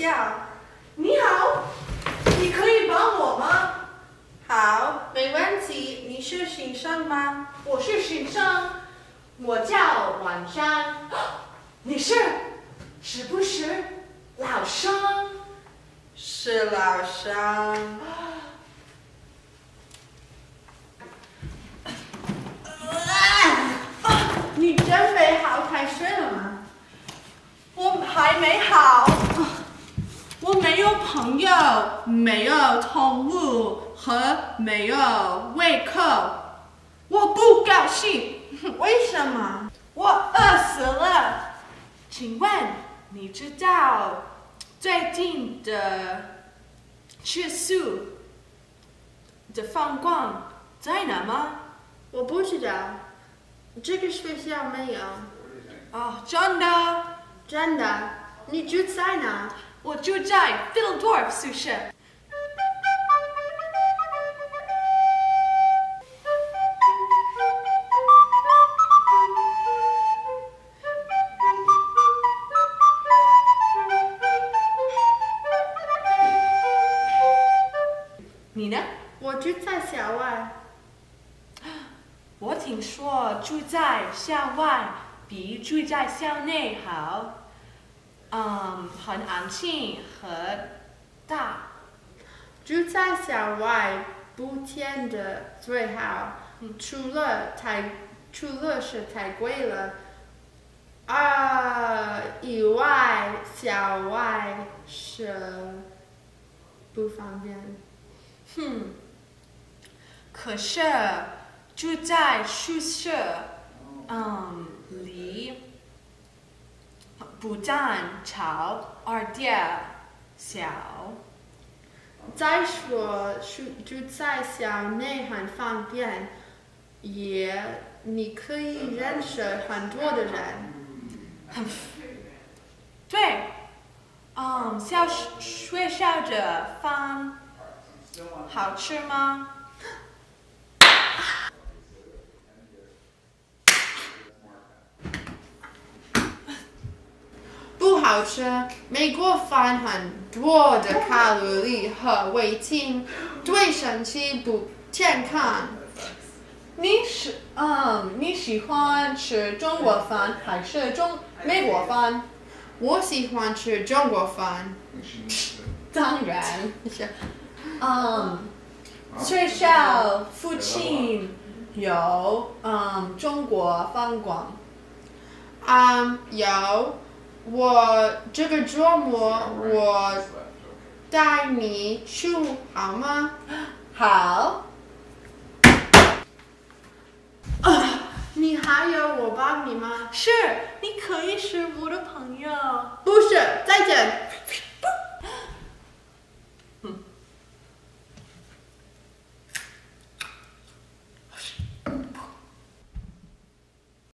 校。你好，你可以帮我吗？好，没问题。你是新生吗？我是新生，我叫晚山。你是，是不是老生？是老生。你准备好开睡了吗？我还没好。我没有朋友，没有宠物和没有胃口，我不高兴。为什么？我饿死了。请问你知道最近的吃素的饭馆在哪吗？我不知道，这个学校没有。哦，真的？真的？你住在哪？我住在 Fiddledorf 宿舍。你呢？我住在校外。我听说住在校外比住在校内好。嗯，很安静和大。住在校外不见得最好，除了太除了是太贵了，啊以外校外是不方便。哼，可是住在宿舍，嗯，离。不但吵，而且小。再说，住在校内很方便，也你可以认识很多的人。对，嗯，小学校的饭好吃吗？好吃，美国饭很多的卡路里和味精，对身体不健康。你是嗯，你喜欢吃中国饭还是中美国饭？我喜欢吃中国饭。当然。嗯，学校附近有嗯中国饭馆。嗯，有。我这个周末我带你去好吗？好。啊，你还有我帮你吗？是，你可以是我的朋友。不是，再见。嗯。